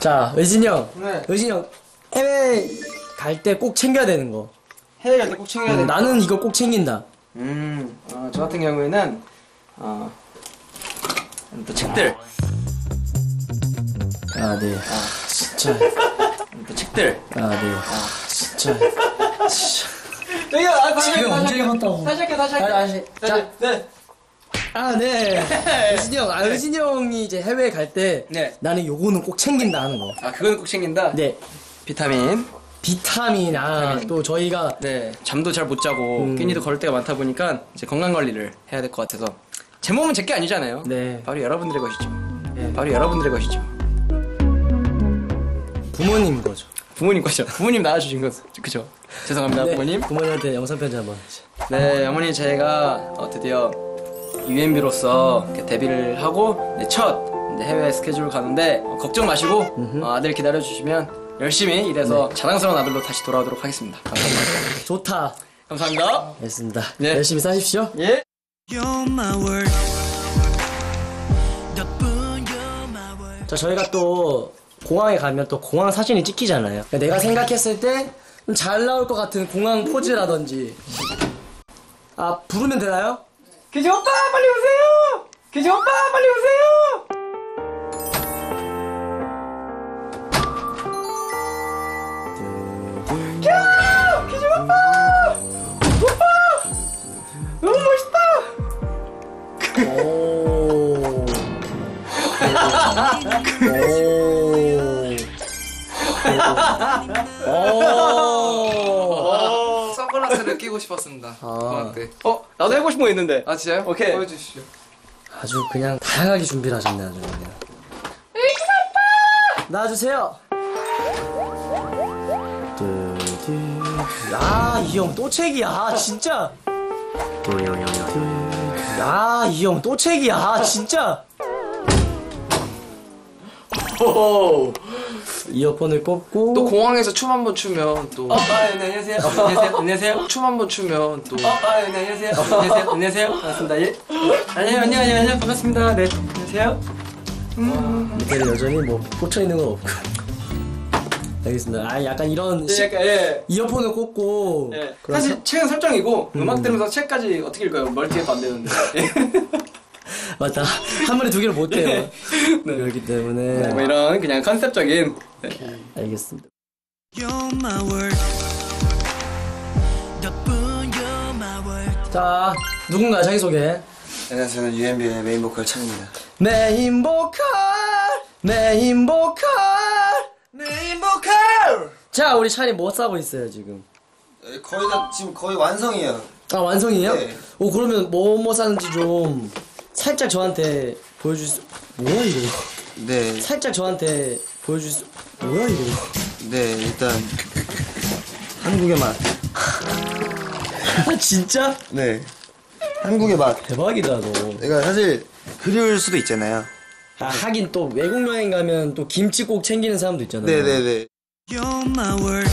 자, 의진이 형. 네. 의진이 형, 해외 갈 때 꼭 챙겨야 되는 거. 해외 갈 때 꼭 챙겨야 돼. 나는 이거 꼭 챙긴다. 음, 어, 저 같은 경우에는 어, 또 책들, 아, 네. 아, 진짜. 또 책들. 아, 네. 아, 진짜. 여기요, 아, 지금 언제 해봤다고. 다시 할게, 다시 할게. 다시, 다시. 자, 네. 아, 네. 의진이 형, 아, 의진이 형이 이제 해외 갈 때. 네. 나는 요거는 꼭 챙긴다 하는 거. 아, 그거는 꼭 챙긴다. 네. 비타민. 비타민, 아, 또 저희가. 네. 잠도 잘 못 자고 음. 끼니도 걸을 때가 많다 보니까 이제 건강 관리를 해야 될 것 같아서 제 몸은 제게 아니잖아요. 네. 바로 여러분들의 것이죠. 네. 바로 여러분들의 것이죠. 부모님 거죠. 부모님 거죠. 부모님 낳아주신 거 그죠? 죄송합니다, 네, 부모님. 부모님한테 영상 편지 한번. 네, 어머니 제가 어, 드디어 UMB로서 데뷔를 하고 네, 첫 해외 스케줄 가는데 어, 걱정 마시고 어, 아들 기다려 주시면 열심히 일해서 자랑스러운 아들로 다시 돌아오도록 하겠습니다. 감사합니다. 좋다. 감사합니다. 알겠습니다. 네. 열심히 사십시오. 예. 자, 저희가 또 공항에 가면 또 공항 사진이 찍히잖아요. 그러니까 내가 생각했을 때좀잘 나올 것 같은 공항 포즈라든지. 아, 부르면 되나요? 기지 오빠 빨리 오세요. 기지 오빠 빨리 오세요. 싶었습니다. 공항 때. 어, 나도 해보고 싶은 거 있는데. 아 진짜요? 오케이. 보여주시죠. 아주 그냥 다양하게 준비를 하셨네, 아주 그냥. 나와주세요. 뚜뚜. 아, 이 형 또 책이야. 아, 진짜. 뚜뚜. 아, 이 형 또 책이야. 아, 진짜. 오. 이어폰을 꼽고. 또 공항에서 춤 한 번 추면 또. 어, 아, 네, 안녕하세요. 안녕하세요. 안녕하세요. 춤 한 번 추면 또. 어, 아, 네, 안녕하세요. 안녕하세요. 안녕하세요. 반갑습니다. 예. 안녕, 안녕, 안녕, 안녕. 반갑습니다. 네. 안녕하세요. 밑에는 여전히 뭐 꽂혀 있는 건 없고. 알겠습니다. 아, 약간 이런 예, 약간, 예. 이어폰을 꽂고. 예. 사실 책은 설정이고 음. 음악 들으면서 책까지 어떻게 읽어요? 멀티해도 안 되는데. 예. 맞다. 한 번에 두 개를 못 해요. 네. 그렇기 때문에. 뭐 이런 그냥 컨셉적인 네. 알겠습니다. You're my world. 덕분 you're my world. 자, 누군가 자기소개. 안녕하세요. 저는 UNB의 메인 보컬 찬입니다. 메인 보컬, 메인 보컬. 메인 보컬! 자, 우리 찬이 뭐 싸고 있어요, 지금? 거의 다 지금 거의 완성이에요. 아, 완성이에요? 네. 오, 그러면 뭐, 뭐 싸는지 좀 살짝 저한테 보여줄 수, 뭐야, 이거? 네, 살짝 저한테 보여줄 수, 뭐야, 이거? 네 일단 한국의 맛. 아, 진짜? 네 한국의 맛. 대박이다, 너. 내가 사실 그리울 수도 있잖아요. 아, 하긴 또 외국 여행 가면 또 김치 꼭 챙기는 사람도 있잖아요. 네네 네. You're my world.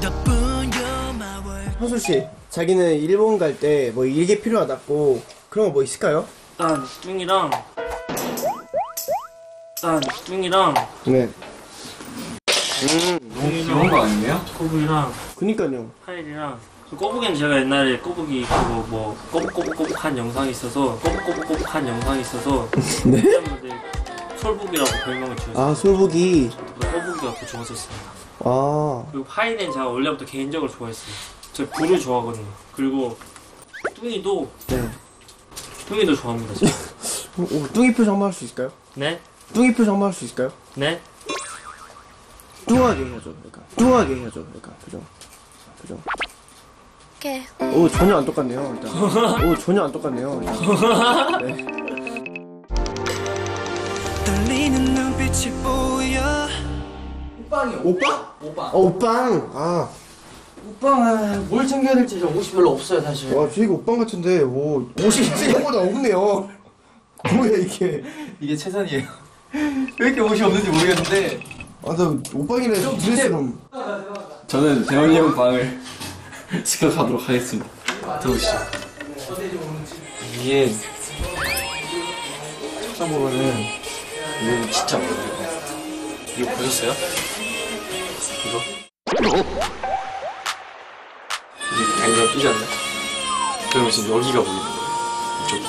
덕분 you're my world. 현수 씨, 자기는 일본 갈 때 뭐 일기 필요하다고 그런 거 뭐 있을까요? 일단 뚱이랑 일단 뚱이랑 네. 귀여운 거 아니에요? 꼬북이랑 그니까요. 파일이랑 그 꼬북이는 제가 옛날에 꼬북이 그거 뭐 꼬북꼬북꼬북한 영상이 있어서 꼬북꼬북꼬북한 영상이 있어서 네? 솔북이라고 별명을 지었어요 아, 솔북이. 꼬북이가 더 좋았었습니다 아, 그리고 파일은 제가 원래부터 개인적으로 좋아했어요 제가 불을 좋아하거든요 그리고 뚱이도 네. 뚱이도 좋아합니다 제가. 오, 뚱이 표정 한번 할수 있을까요? 네? 뚱이 표정 한번 할수 있을까요? 네? 뚱하게 해줘. 그러니까. 뚱하게 해줘. 그러니까. 표정. 표정. 오, 전혀 안 똑같네요. 일단. 오, 전혀 안 똑같네요. 일단. 네. 떨리는 눈빛이 보여. 오빠? 오빠. 어, 오빵. 아, 오빠는 뭘 챙겨야 될지 저 옷이 별로 없어요 사실 와, 저희가 오빵 같은데, 오, 옷이 생각보다 없네요. 뭐야, 이게. 이게 최선이에요 왜 이렇게 옷이 없는지 모르겠는데 아, 나 오빵이래. 드레스룸. 저는 대원이 형 방을 지켜가도록 하겠습니다. 들어오시죠. 이게 찾아보면은 이거 진짜 모르겠어. 이거 보셨어요? 이거? 안경 끼지 않나? 그러면 지금 여기가 보이는 거예요. 이쪽.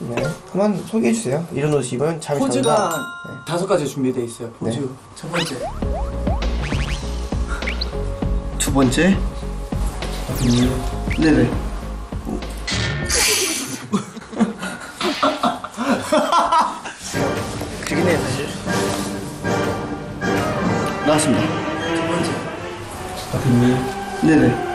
네. 한번 소개해 주세요. 이런 옷 입으면 잠이 포즈가 잔다. 다섯 가지 준비되어 있어요. 포즈. 네. 첫 번째. 두 번째. 네네. 그긴 해 사실. 나왔습니다. 두 번째. 네네.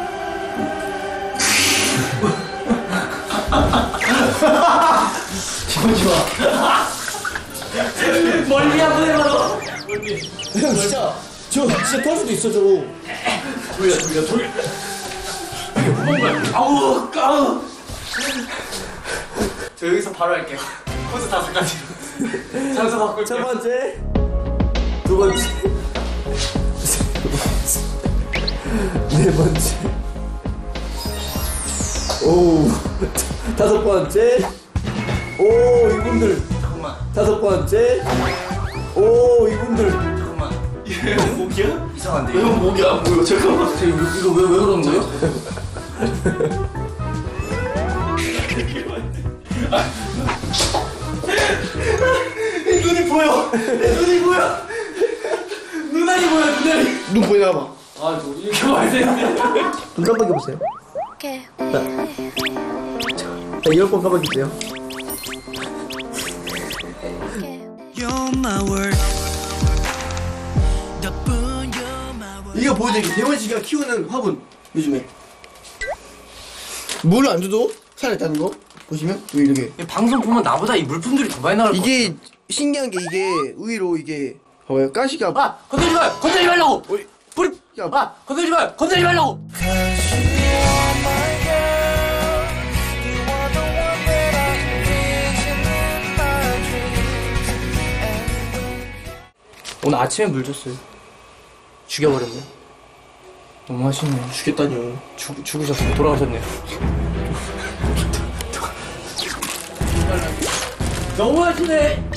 멀리 한번 해봐도. 형 진짜 저 진짜 털 수도 있어 저. 돌려 돌려 돌려. 아우 아우. 저 여기서 바로 할게요. 포즈 다섯 가지. 장소 바꿀게요. 첫 번째. 두 번째. 네 번째. 오. 다섯 번째. 오, 이분들. 잠깐만. 다섯 번째. 오, 이분들. 잠깐만. 이건 목이야? 이상한데. 이건 목이 안 보여. 잠깐만. 이거 왜, 왜 그러는 거예요? 눈이 보여. 눈이 보여. 눈알이 보여, 눈알이. 눈 보이나 봐. 아, 저 이렇게 되는데. 눈 깜빡여 보세요. 오케이. 자, 이어폰 깜빡이세요. 이거 보여드릴게요. 대원 씨가 키우는 화분. 요즘에. 물을 안 줘도 살아있다는 거. 보시면 여기 이렇게. 방송 보면 나보다 이 물품들이 더 많이 나올 것 이게 신기한 게 이게 의외로 이게 봐봐요. 가시가 아, 건들지 마요! 건들지 말라고! 뿌리! 야, 아, 건들지 마요! 건들지 말라고! 오늘 아침에 물 줬어요. 죽여버렸네. 너무 하시네요. 죽겠다니요. 죽, 죽으셨어요. 돌아가셨네요. 너무 하시네!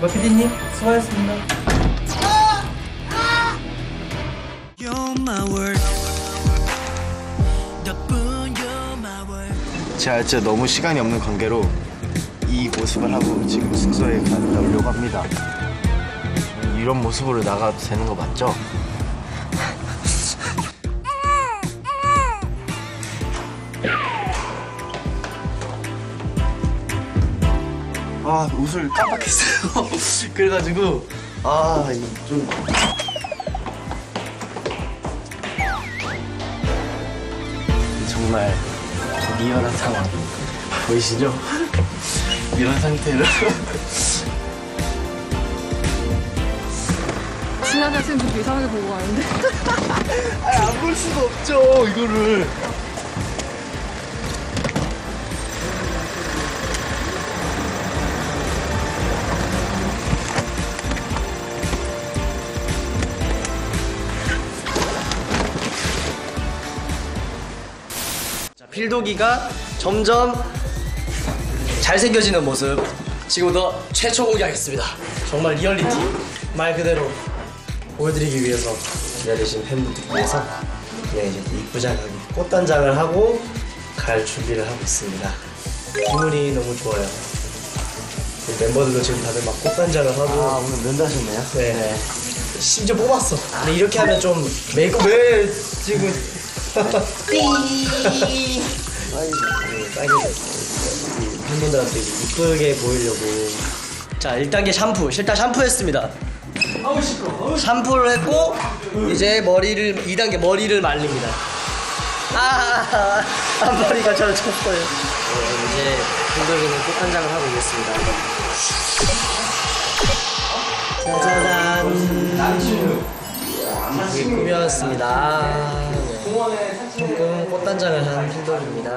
마피디님, 수고하셨습니다. My world 제가 진짜 너무 시간이 없는 관계로 이 모습을 하고 지금 숙소에 오려고 합니다. 이런 모습으로 나가도 되는 거 맞죠? 아 옷을 깜빡했어요. 그래가지고 아좀 정말 리얼한 상황 보이시죠? 이런 상태로 지나가시는 분도 이상하게 보고 가는데. 안볼 수가 없죠 이거를 자, 필도기가 점점 잘생겨지는 모습 지금부터 최초 공개하겠습니다 정말 리얼리티 말 그대로 보여드리기 위해서 기다리신 팬분들께 위해서 네 이제 이쁘장하게 꽃단장을 하고 갈 준비를 하고 있습니다 기분이 너무 좋아요 멤버들도 지금 다들 막 꽃단장을 하고 아 오늘 면도하셨네요? 네. 심지어 뽑았어. 근데 이렇게 하면 좀 메이크업 왜 지금 삐. 빨개졌어. 팬분들한테 이쁘게 보이려고. 자, 1단계 샴푸. 일단 샴푸했습니다. 샴푸를 했고 이제 머리를 2단계 머리를 말립니다. 아, 앞머리가 저를 쳤어요. 네, 이제 팬들이는 꽃한장을 하고 있겠습니다. 짜자잔. 이렇게 꾸몄습니다. 네. 조금 꽃단장을 한 필독입니다.